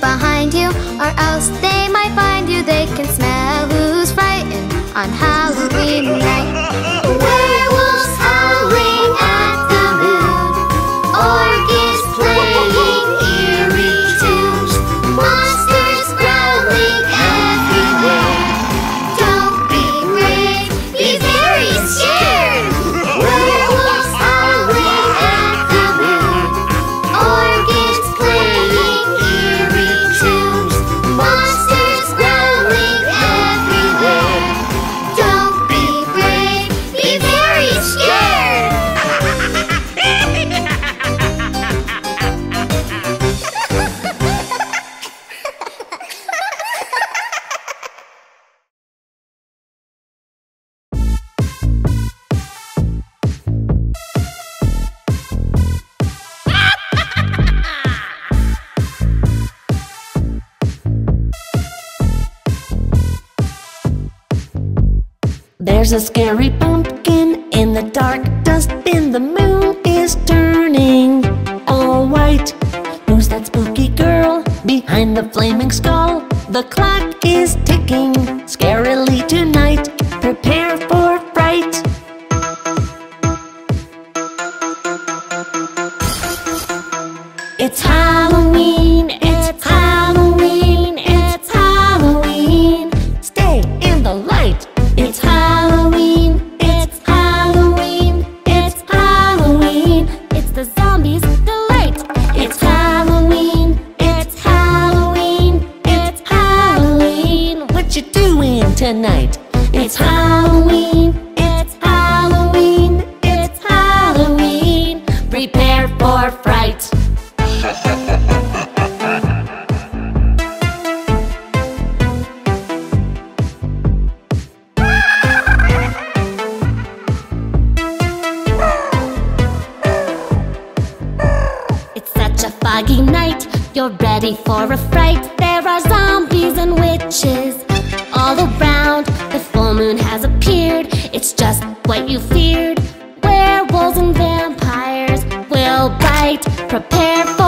behind you, or else they might find you, they can smell. There's a scary pumpkin in the dark dustbin. The moon is turning all white. Who's that spooky girl behind the flaming skull? The clock For or fright. It's such a foggy night, you're ready for a fright. There are zombies and witches all around. The full moon has appeared, it's just what you feared. Werewolves and prepare for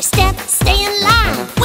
Step, stay alive.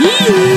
Rio.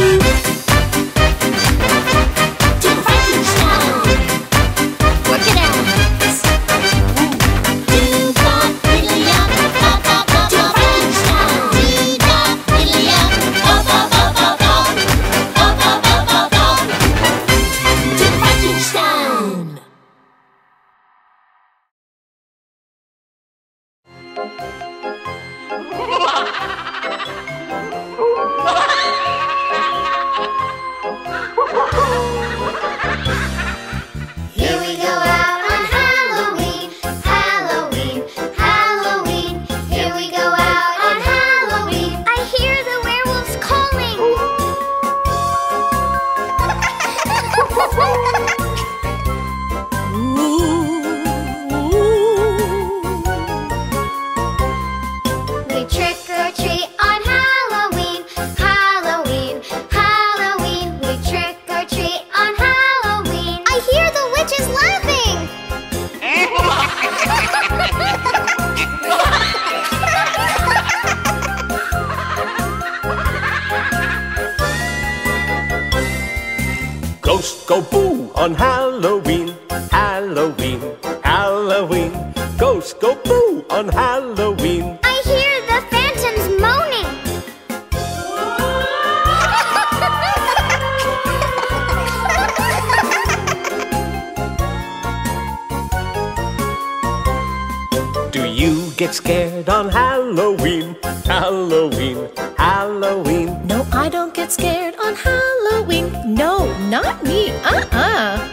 Do you get scared on Halloween, Halloween, Halloween? No, I don't get scared on Halloween. No, not me. Uh-uh.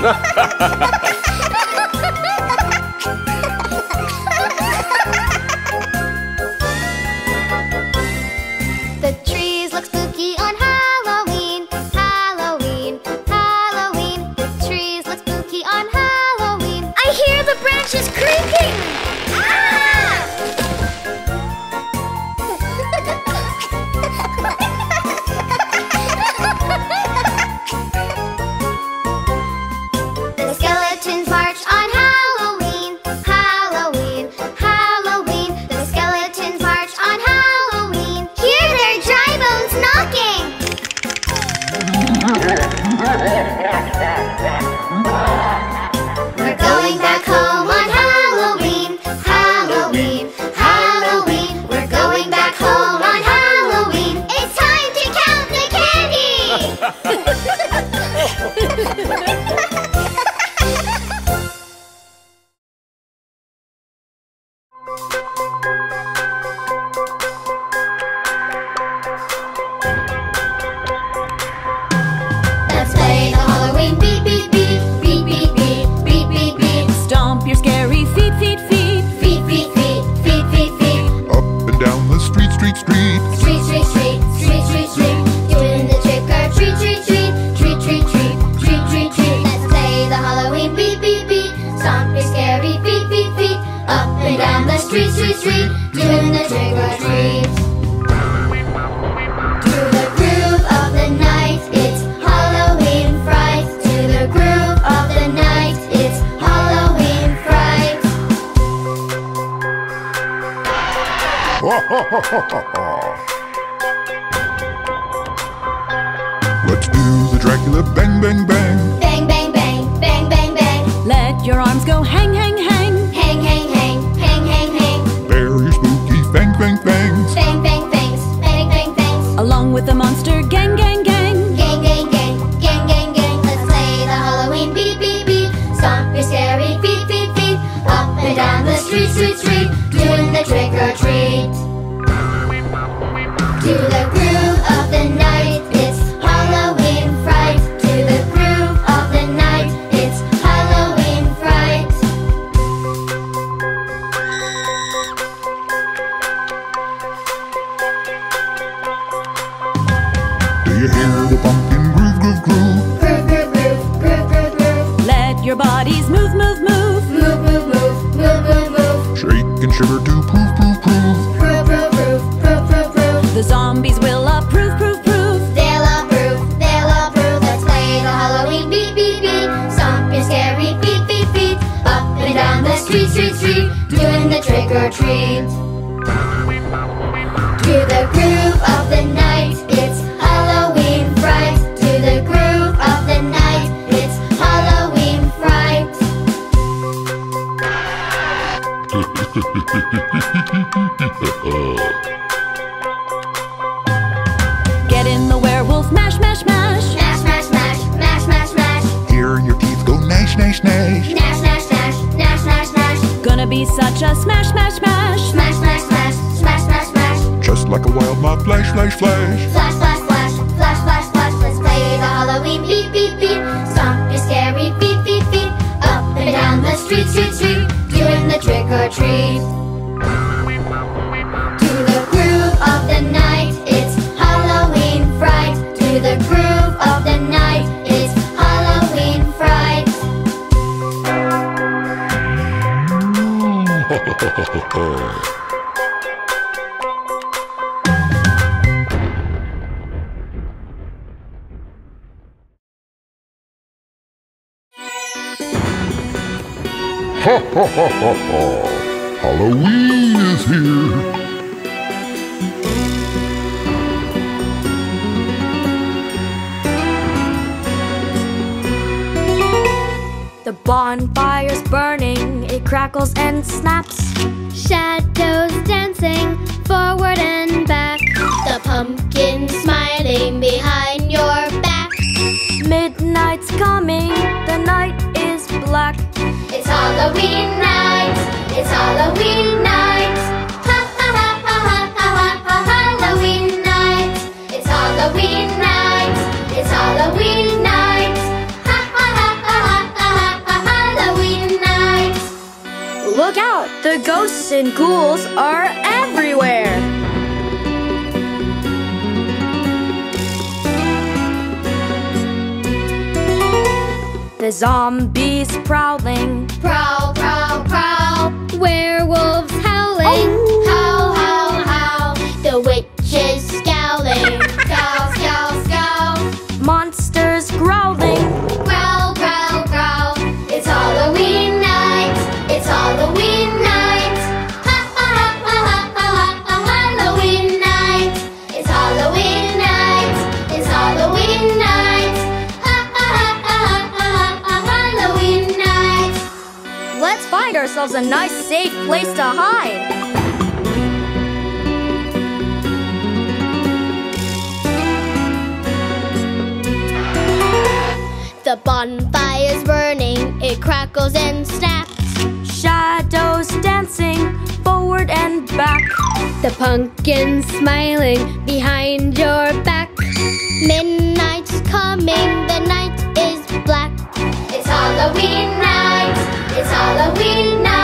The Let's do the Dracula bang, bang, bang. Bang, bang, bang, bang, bang, bang. Let your arms go hang, hang, hang. Hang, hang, hang, hang, hang, hang. Very spooky fang, fang, fangs. Bang, bang, bangs, bang, bang, bangs. Along with the monster gang, gang, gang. Gang, gang, gang, gang, gang, gang. Let's play the Halloween beep, beep, beep. Stomp your scary feet, feet, feet. Up and down the street, street, street. Doing the trick or treat. Like a wild moth, flash, flash, flash. Flash, flash, flash, flash, flash, flash. Let's play the Halloween beep, beep, beep. Stomp your scary feet, feet, feet. Up and down the street, street, street. Doing the trick or treat. To the groove of the night, it's Halloween fright. To the groove of the night, it's Halloween fright. ho, ho, ho, ho, ho. Halloween is here. The bonfire's burning, it crackles and snaps. Shadows dancing forward and back. The pumpkin smiling behind your back. Midnight's coming, the night it's Halloween night, it's Halloween night. Ha ha ha ha ha ha ha, ha Halloween night. It's Halloween night, it's Halloween night. Ha ha ha ha ha ha ha, ha Halloween night. Look out, the ghosts and ghouls are everywhere. the zombies prowling. Prowl, prowl, prowl. Werewolves howling. Oh. a nice, safe place to hide. The bonfire's burning, it crackles and snaps. Shadows dancing forward and back. The pumpkin smiling behind your back. Midnight's coming, the night is black. It's Halloween night. It's Halloween night.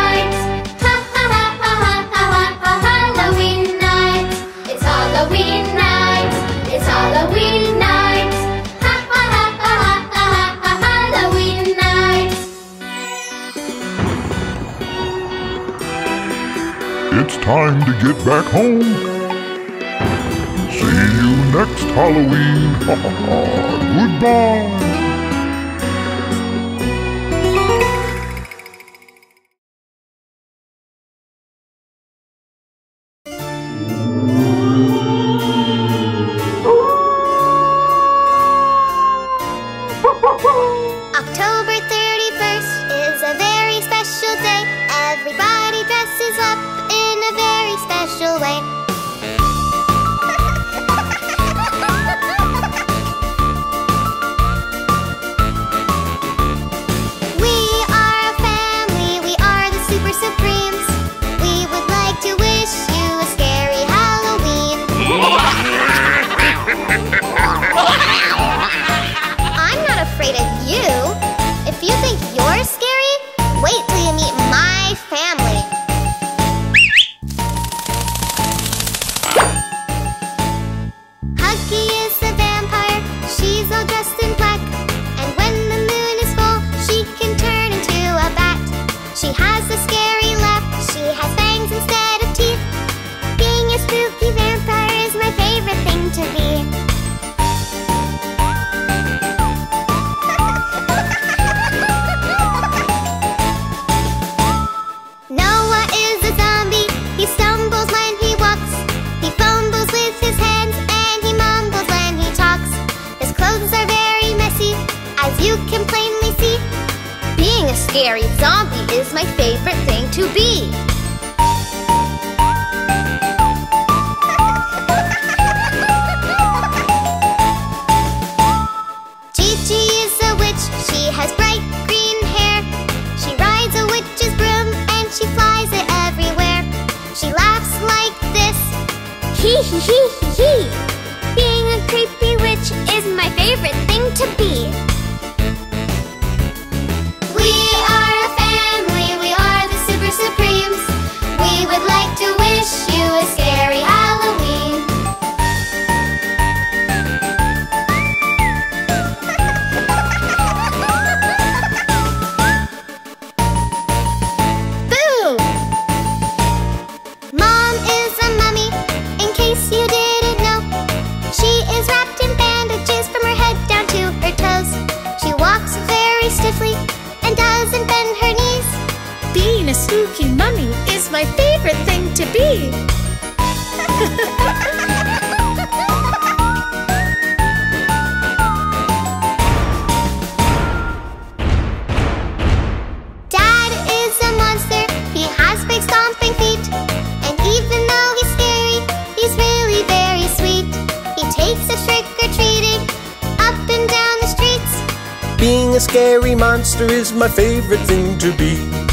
time to get back home. See you next Halloween. Goodbye. monster is my favorite thing to be.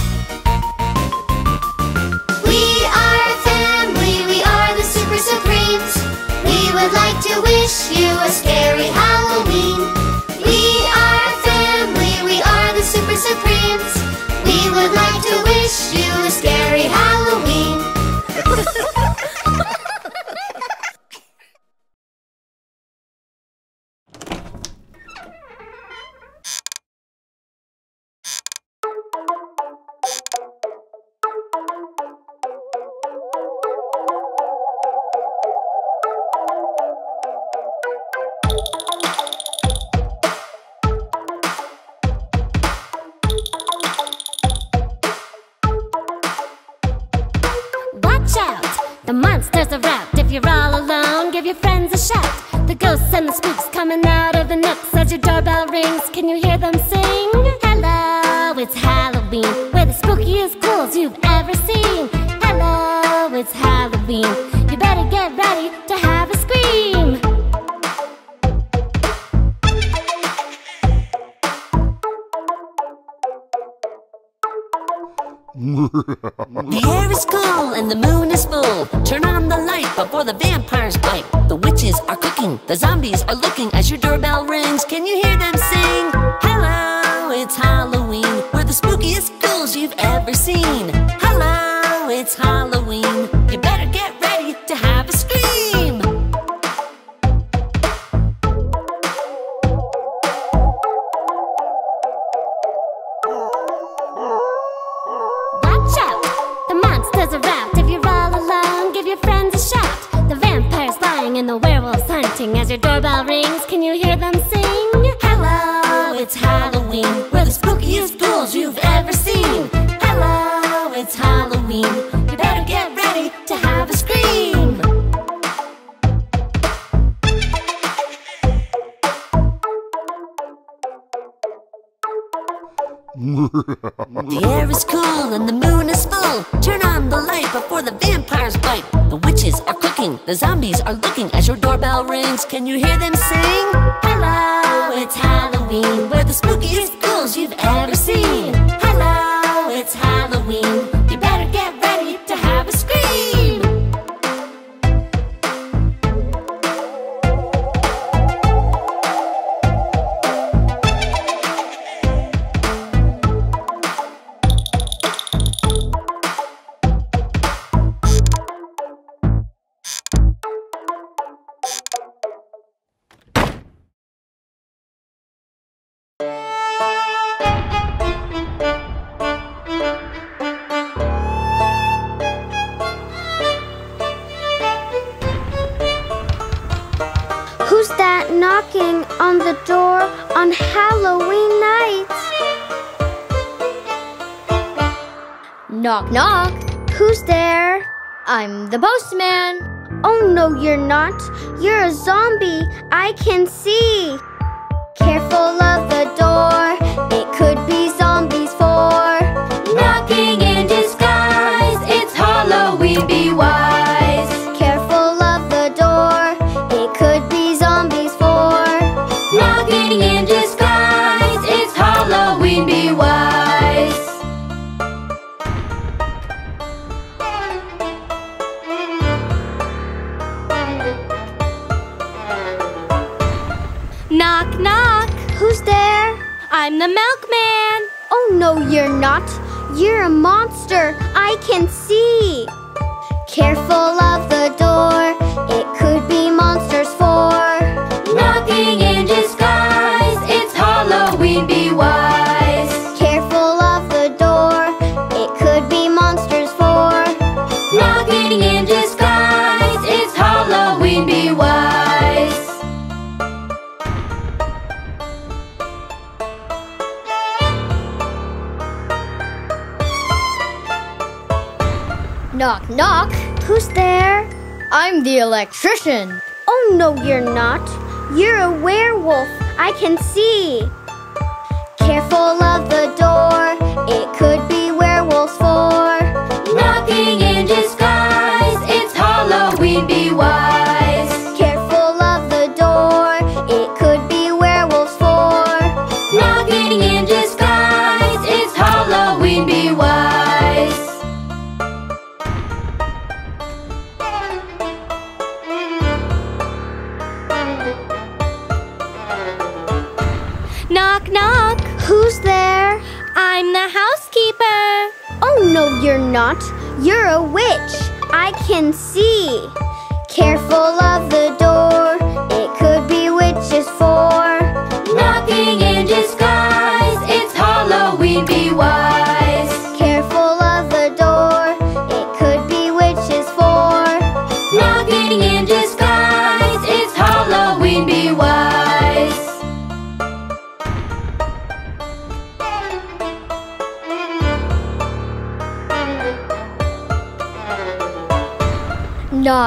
You're a zombie. I can see.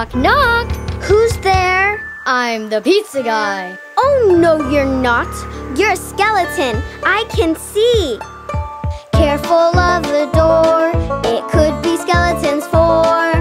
Knock, knock. Who's there? I'm the pizza guy. Oh, no, you're not. You're a skeleton. I can see. Careful of the door. It could be skeletons for.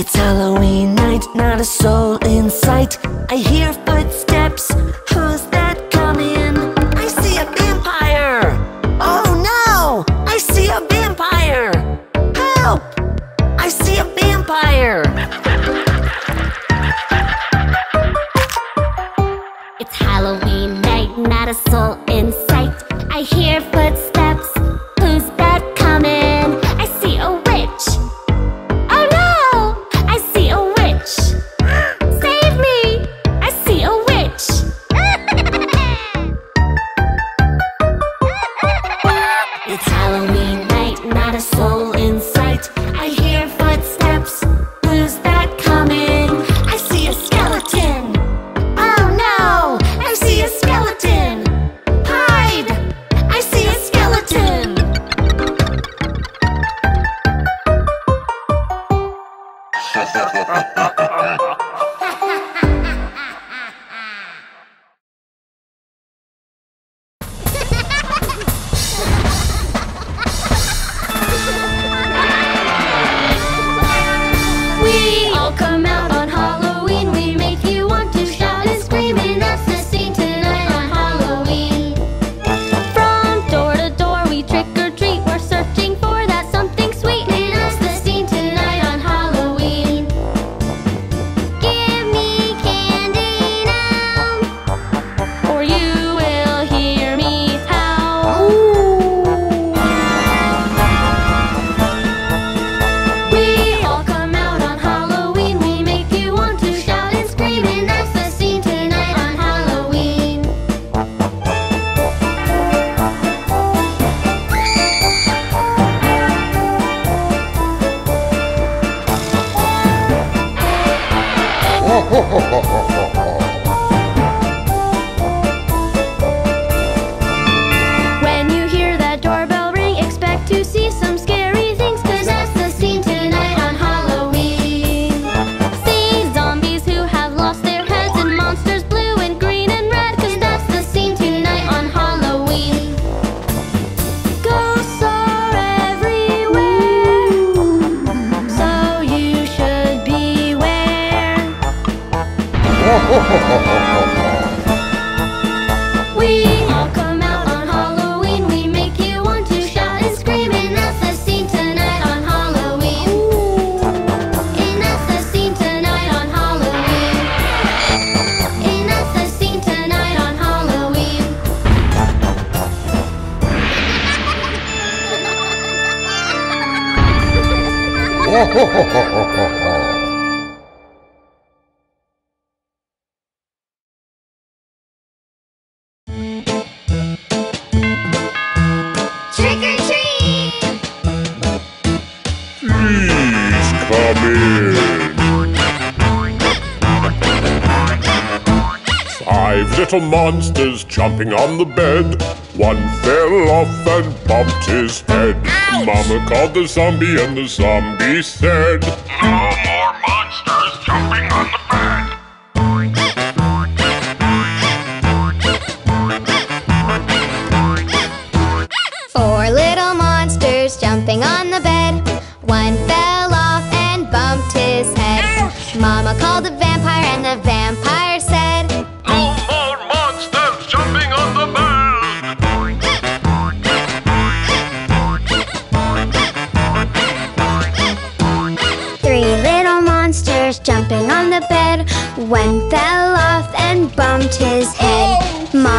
It's Halloween night, not a soul in sight. I hear footsteps, who's for monsters jumping on the bed. One fell off and bumped his head. Ouch! Mama called the zombie and the zombie said, No more monsters jumping on the bed. Four little monsters jumping on the bed. One fell off and bumped his head. Ouch! Mama called the vet.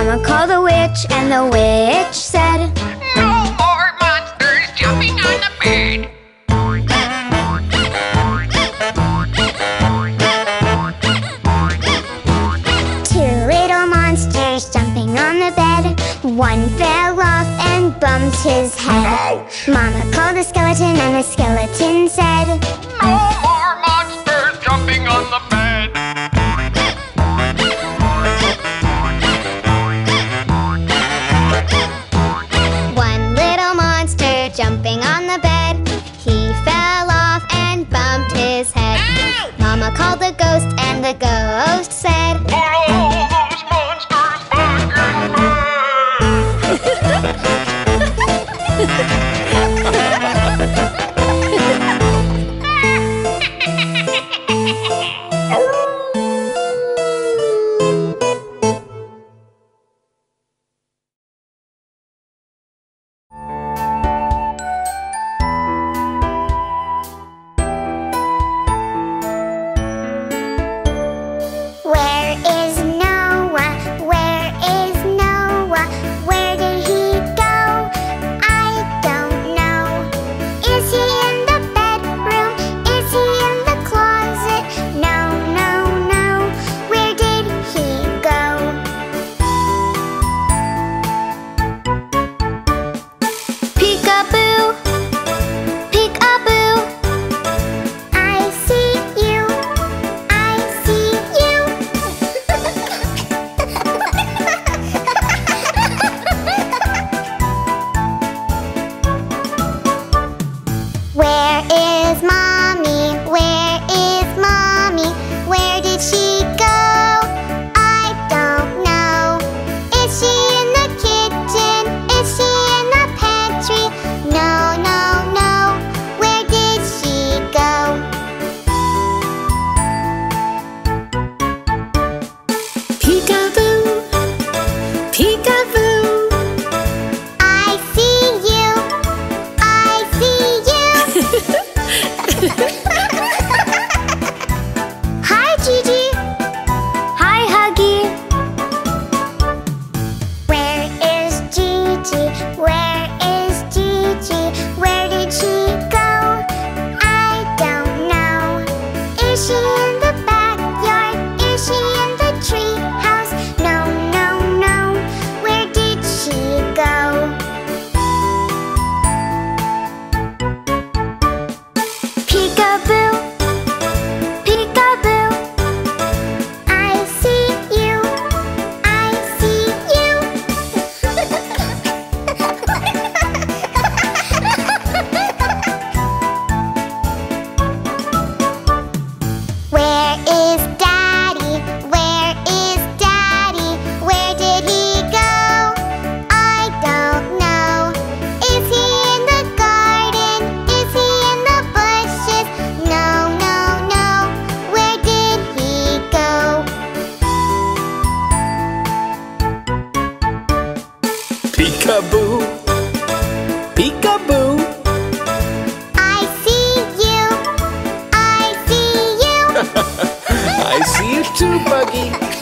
Someone called the witch and the witch said No more monsters jumping on the bed. Two little monsters jumping on the bed. One fell off and bumped his head. Ouch! Mama called the skeleton and the Peekaboo, peekaboo. I see you, I see you. I see you too, Buggy.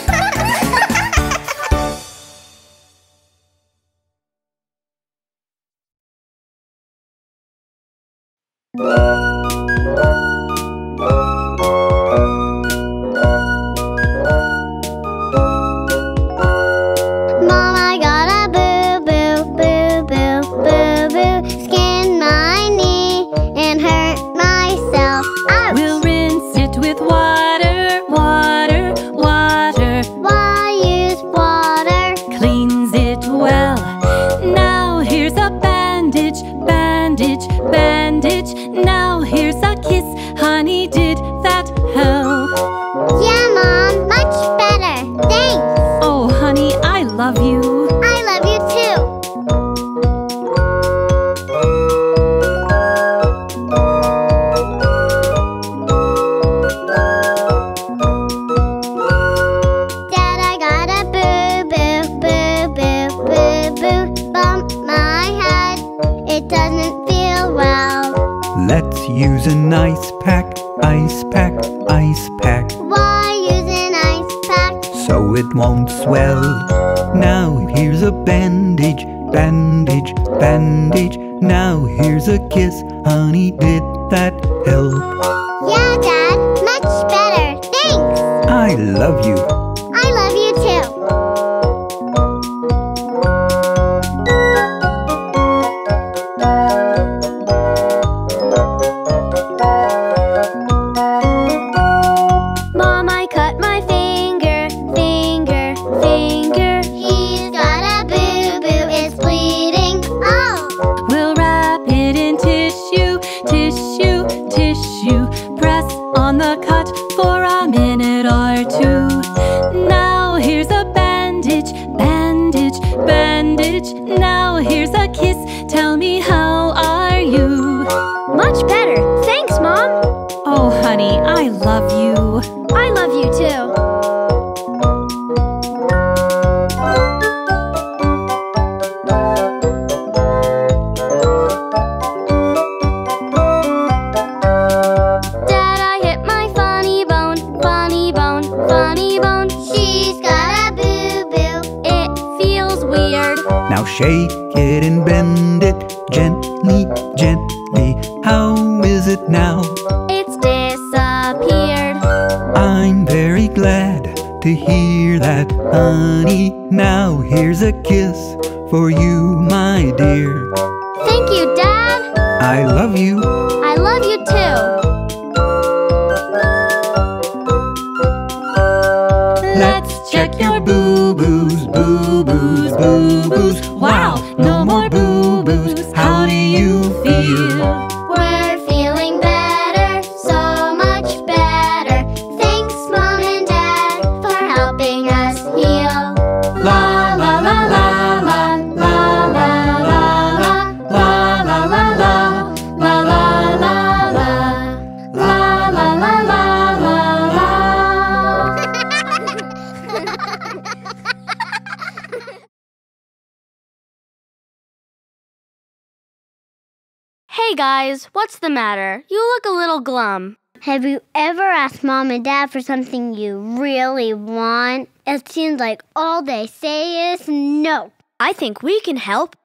ever ask mom and dad for something you really want? It seems like all they say is no. I think we can help.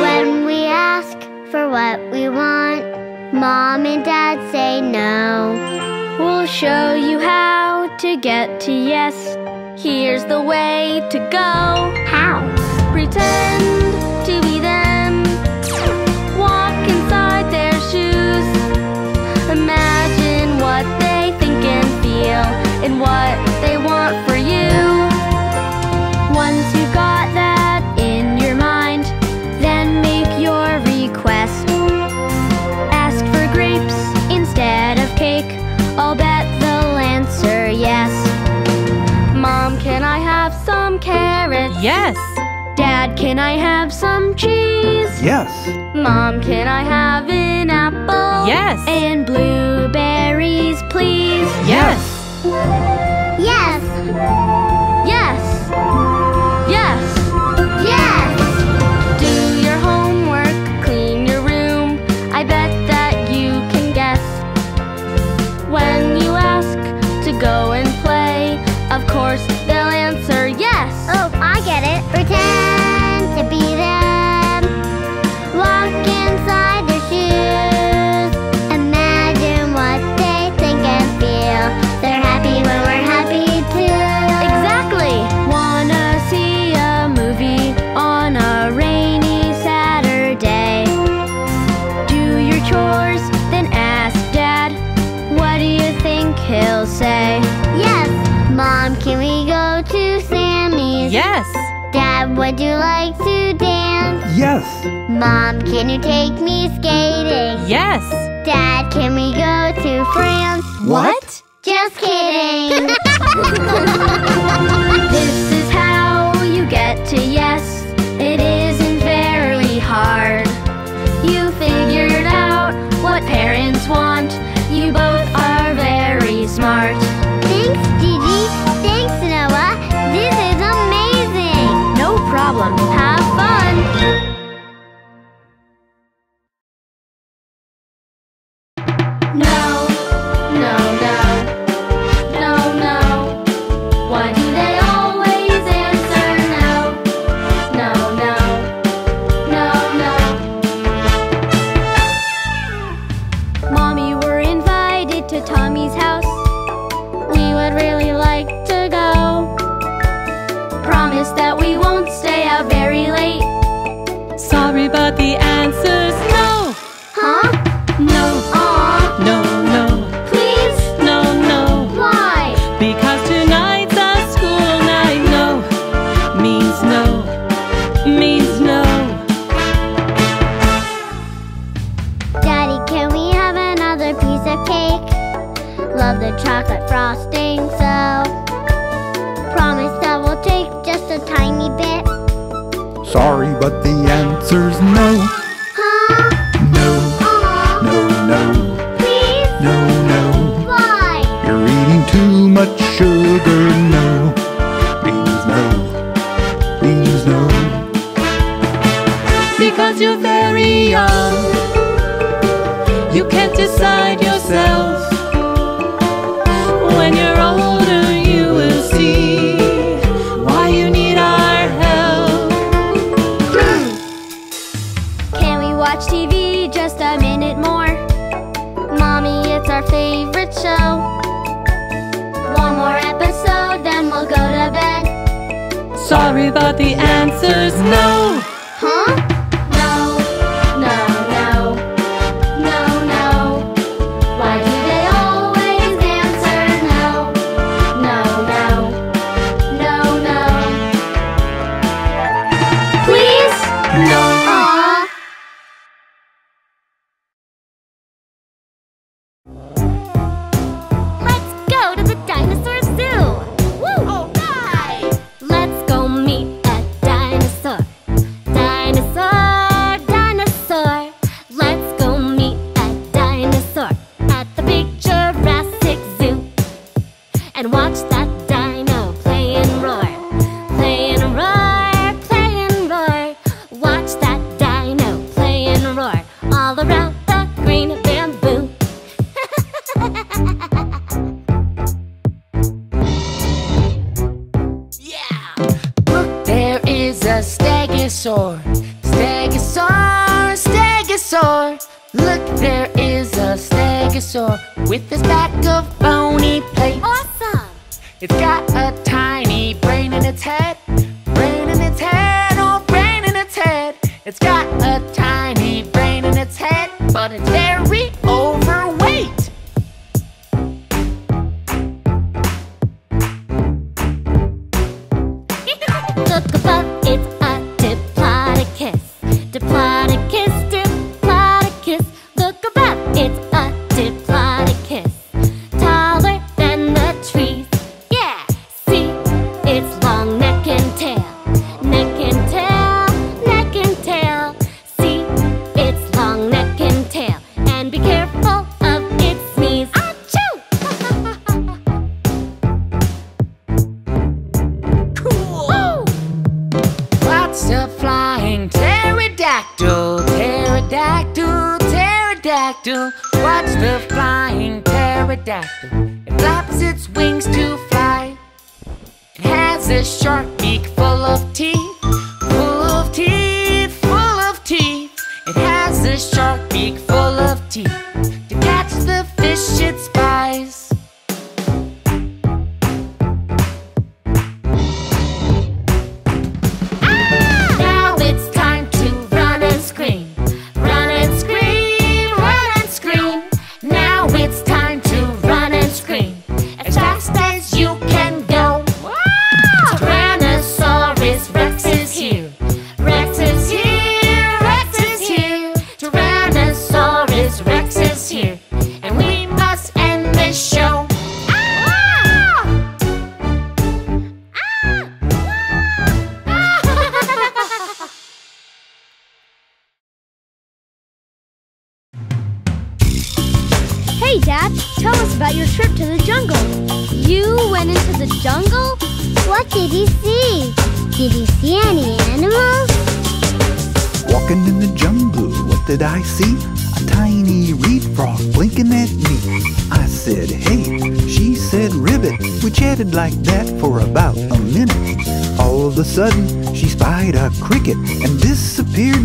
When we ask for what we want, mom and dad say no. We'll show you how to get to yes. Here's the way to go. How? Pretend in what they want for you. Once you've got that in your mind, then make your request. Ask for grapes instead of cake. I'll bet they'll answer yes. Mom, can I have some carrots? Yes. Dad, can I have some cheese? Yes. Mom, can I have an apple? Yes. And blueberries, please? Yes. yes. Yes. Yes. Yes. Yes. Do your homework, clean your room. I bet that you can guess. When you ask to go and play, of course they'll answer yes. Oh, I get it. Pretend. Yes. Dad, would you like to dance? Yes. Mom, can you take me skating? Yes. Dad, can we go to France? What? Just kidding. this is how you get to yes. It isn't very hard. a tiny bit? Sorry, but the answer's no. Huh? No. Uh-huh. No, no. Please? No, no. Why? You're eating too much sugar, no. Please, no. Please, no. Because you're very young. You can't decide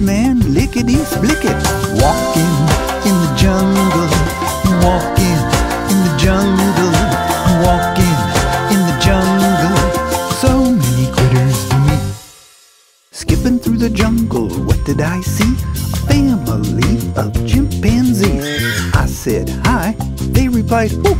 man, lickety splicket. Walking in the jungle, walking in the jungle, walking in the jungle. So many critters to meet. Skipping through the jungle, what did I see? A family of chimpanzees. I said hi, they replied, whoop.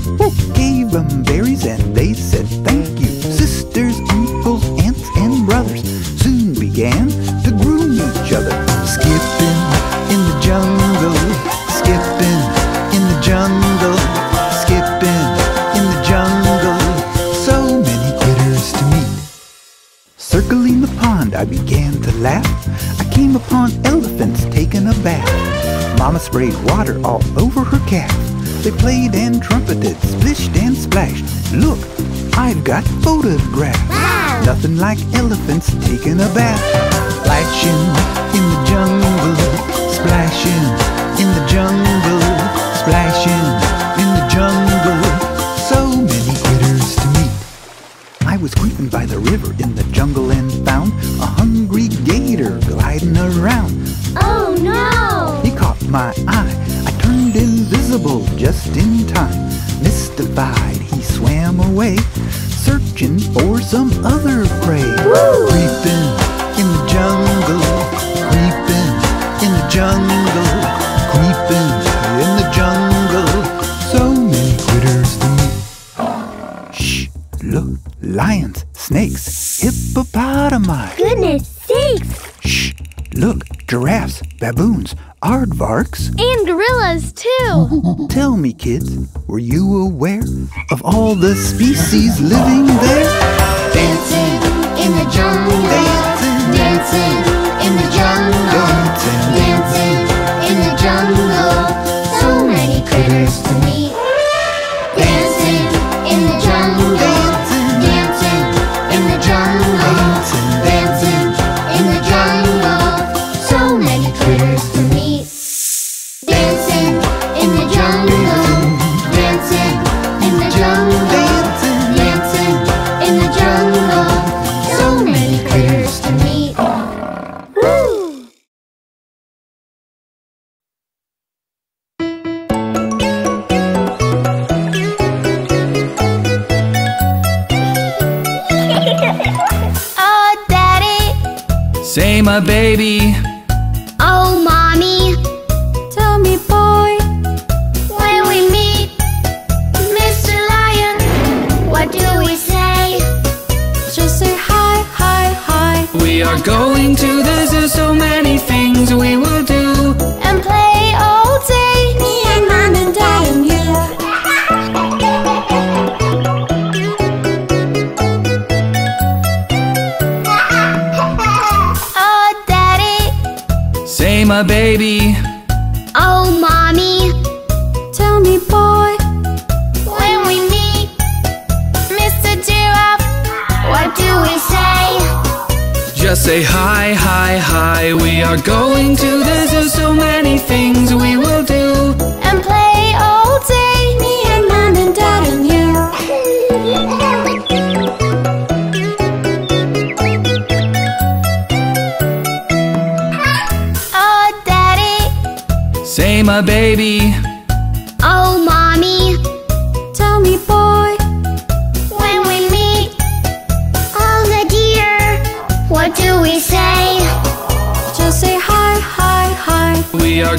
sprayed water all over her calf. They played and trumpeted, splished and splashed. Look, I've got photographs. Wow. Nothing like elephants taking a bath. Lashing in the jungle, splashing all the species living there. Dancing in the jungle, dancing, dancing.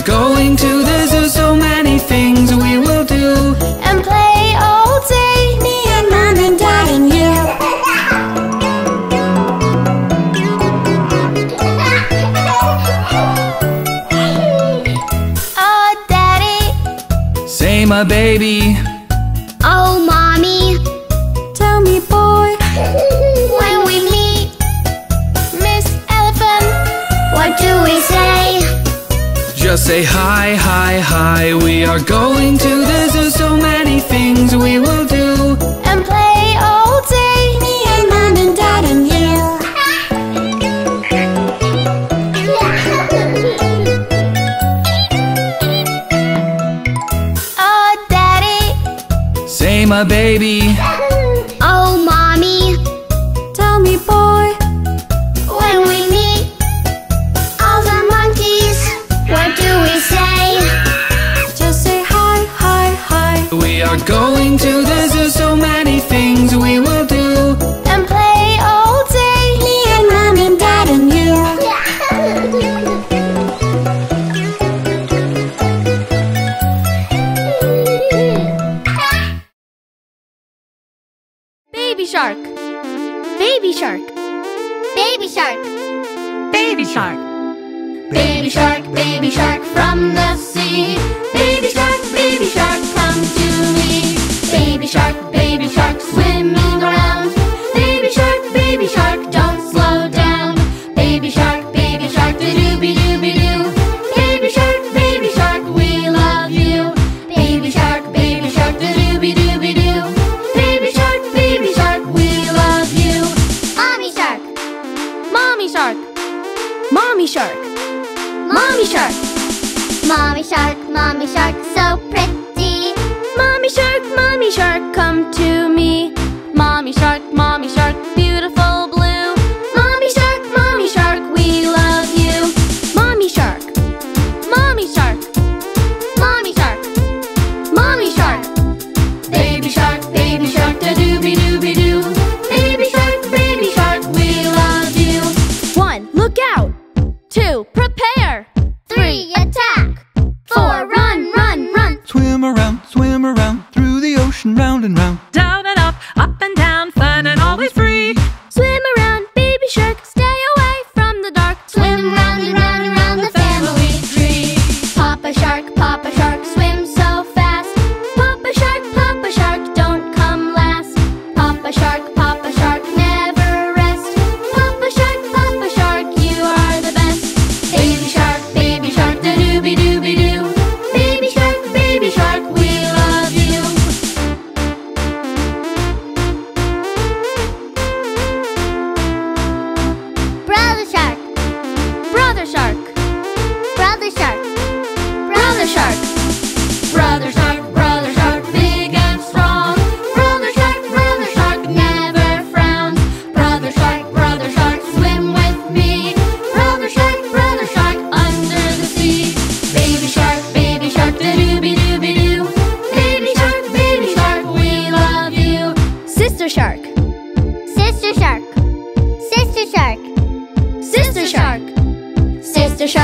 We're going to the zoo, so many things we will do. And play all day, me and mom and dad and you. Oh, daddy Say my baby.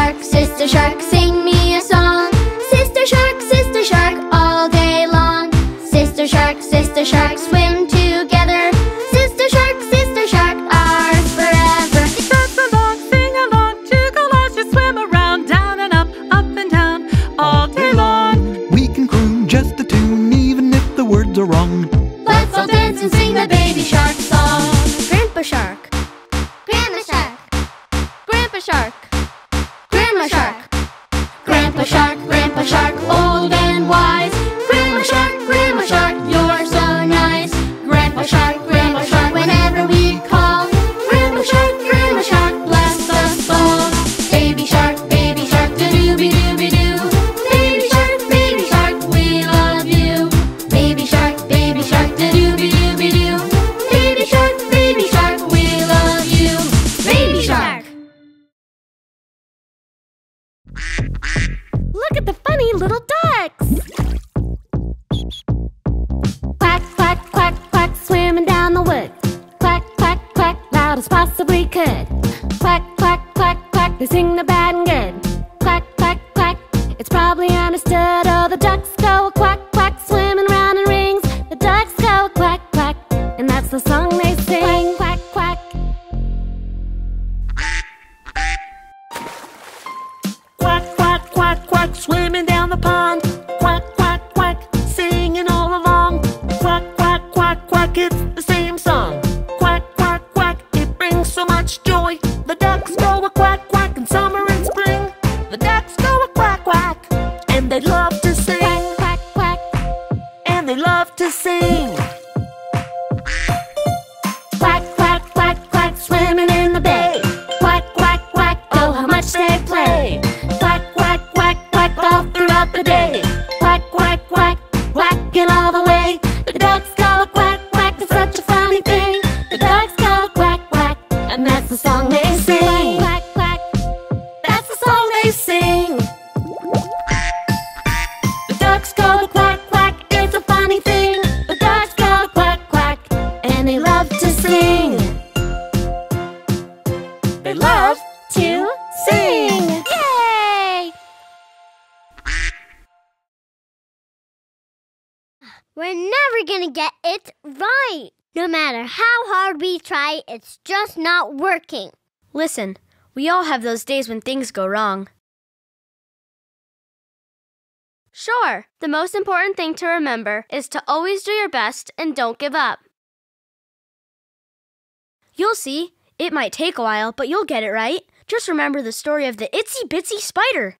Shark, sister shark, sing me a song. hard we try, it's just not working. Listen, we all have those days when things go wrong. Sure, the most important thing to remember is to always do your best and don't give up. You'll see. It might take a while, but you'll get it right. Just remember the story of the itsy bitsy spider.